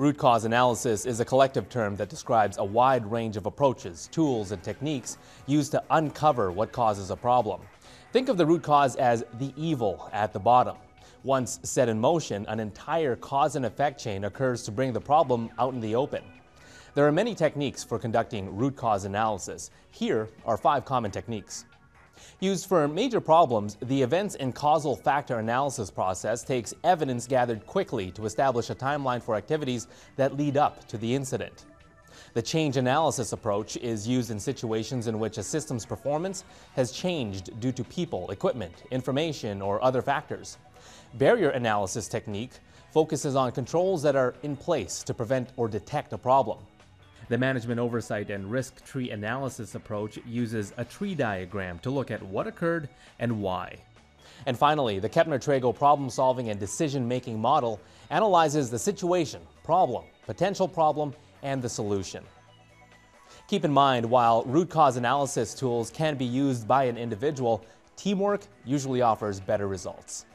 Root cause analysis is a collective term that describes a wide range of approaches, tools, and techniques used to uncover what causes a problem. Think of the root cause as the evil at the bottom. Once set in motion, an entire cause and effect chain occurs to bring the problem out in the open. There are many techniques for conducting root cause analysis. Here are five common techniques. Used for major problems, the events and causal factor analysis process takes evidence gathered quickly to establish a timeline for activities that lead up to the incident. The change analysis approach is used in situations in which a system's performance has changed due to people, equipment, information, or other factors. Barrier analysis technique focuses on controls that are in place to prevent or detect a problem. The management oversight and risk tree analysis approach uses a tree diagram to look at what occurred and why. And finally, the Kepner-Tregoe problem solving and decision making model analyzes the situation, problem, potential problem, and the solution. Keep in mind, while root cause analysis tools can be used by an individual, teamwork usually offers better results.